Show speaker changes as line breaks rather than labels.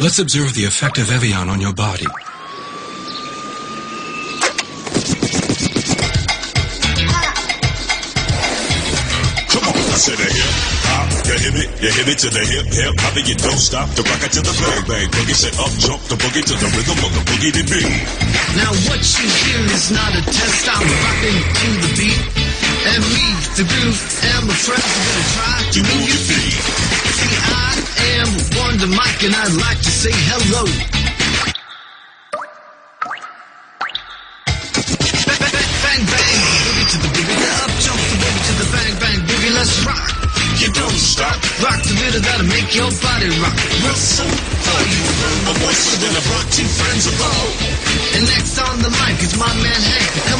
Let's observe the effect of Evian on your body.
Come on, I said that hip hop, you hit it, you hit it to the hip hip hop, and you don't stop to rock it to the bang bang boogie. Say up jump the boogie to the rhythm of the boogie to beat.
Now what you hear is not a test. I'm rocking to the beat. And me, the groove, and my friends are gonna try to
You
move Wonder Mike, and I'd like to say hello. Bang, bang, bang, boogie to the boogie, the up jump the boogie to the bang, bang, boogie, let's rock.
You don't stop.
Rock the rhythm that'll make your body rock.
Real are you My voice is gonna brought two friends along.
And next on the mic is my man Hank.